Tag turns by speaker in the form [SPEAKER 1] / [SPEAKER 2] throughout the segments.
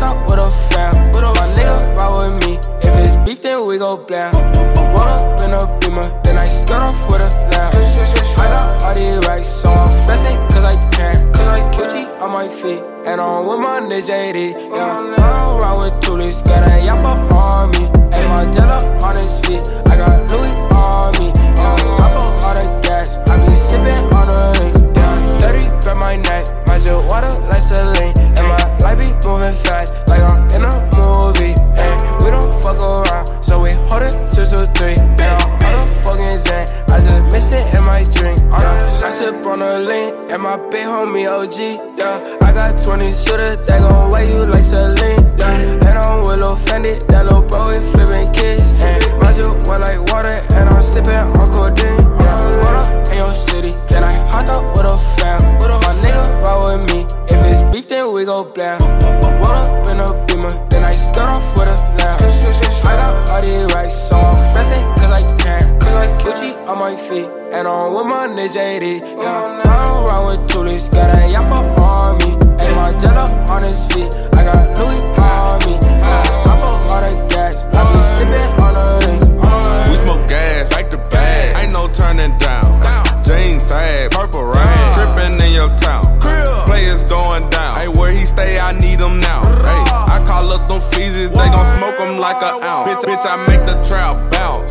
[SPEAKER 1] hopped up with a fam. My nigga ride with me. If it's beef, then we go blam. Roll up in a beamer, then I skirt off with a lamb. I got all these racks, so I'm flexing cause I can. Cause I Gucci on my feet, and I'm with my nigga JD. Yeah, I ride with toolies, got a yoppa on me. And Margiela on his feet, I just miss it in my drink. Yeah, I sip on a lean, and my big homie OG. Yeah, I got 20 shooters that gon' weigh you like saline. Yeah, and I'm Lil Fendi, that little we flipping kids. And my juice wet like water, and I'm sipping on codeine. Yeah, what up in your city? Then I hopped up with a fam. My nigga ride with me. If it's beef, then we go blam. Roll up in a beamer, then I skirt my feet, and I'm with my nigga JD. Yeah, I don't ride with toolies, got a yoppa on me. And Margiela on his feet, I got Louis on me. I put all the gas, I be sipping on the lean.
[SPEAKER 2] We smoke gas, back to back. Ain't no turning down. Jeans sag, purple rain. Trippin' in your town. Players going down. Hey, where he stay, I need him now. Hey, I call up them feezies, they gon' smoke him like a ounce. Bitch, bitch, I make the trap bounce.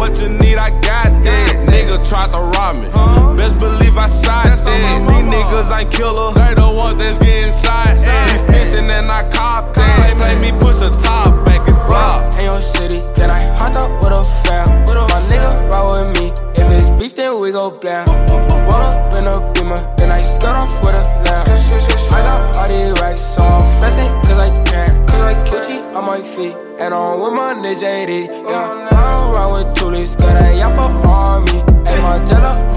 [SPEAKER 2] What you need, I got that. Nigga tried to rob me. Best believe I shot that. These niggas ain't killer. They the ones that's getting shot. He snitching and I cop that. They make me push a top back, it's blocked.
[SPEAKER 1] in your city. Then I hopped up with a fam. My nigga ride with me. If it's beef, then we go blam. Oh, oh, oh, Roll up in a beamer, then I skirt off with a lamb. I got all these racks, so I'm flexing cause I can. Cause I Gucci on my feet, and I'm with my nigga JD, yeah. I don't ride with toolies, got a yoppa on me. Ayy, Margiela